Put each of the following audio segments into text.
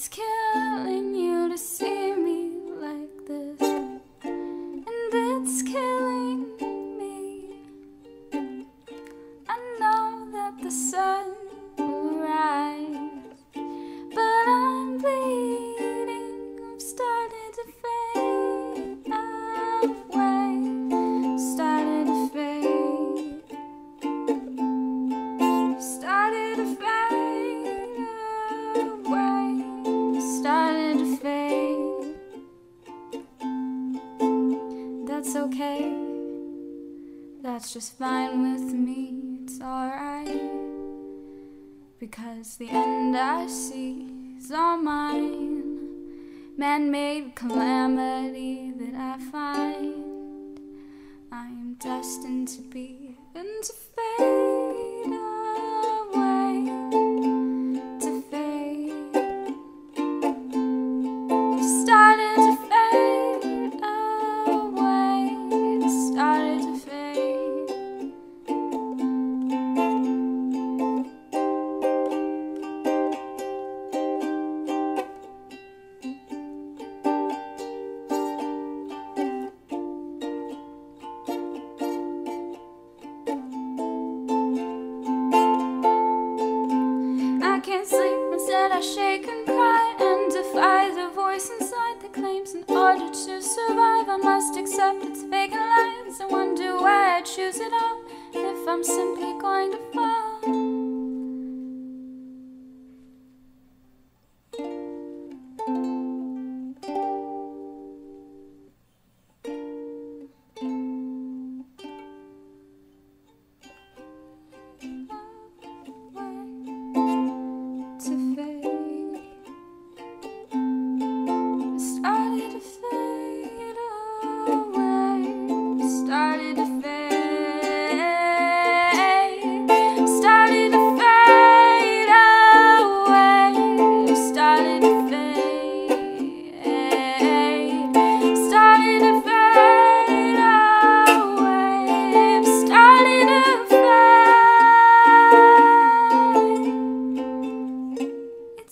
It's killing you to see me like this, and it's killing me. I know that the sun. That's okay. That's just fine with me. It's alright. Because the end I see is all mine. Man made calamity that I find. I am destined to be and to fade. Instead I shake and cry and defy the voice inside that claims in order to survive I must accept its vacant lies and wonder why I choose it all. If I'm simply going to fall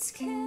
It's can